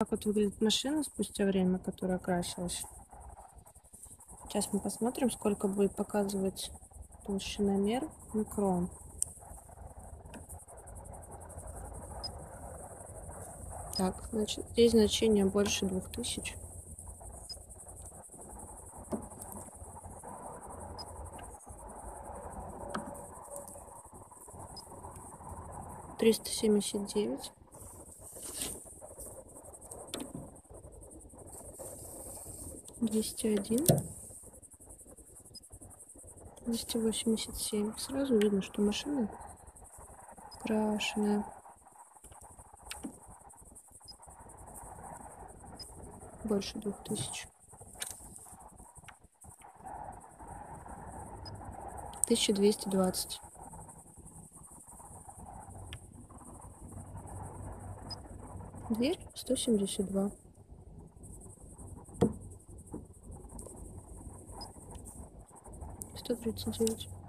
Так вот выглядит машина спустя время, которая окрасилась. Сейчас мы посмотрим, сколько будет показывать толщиномер микрон. Так, значит, здесь значение больше двух тысяч. Триста семьдесят девять. Двести один. Двести восемьдесят семь. Сразу видно, что машина крашеная. больше двух тысяч. Тысяча двести двадцать. Дверь сто 139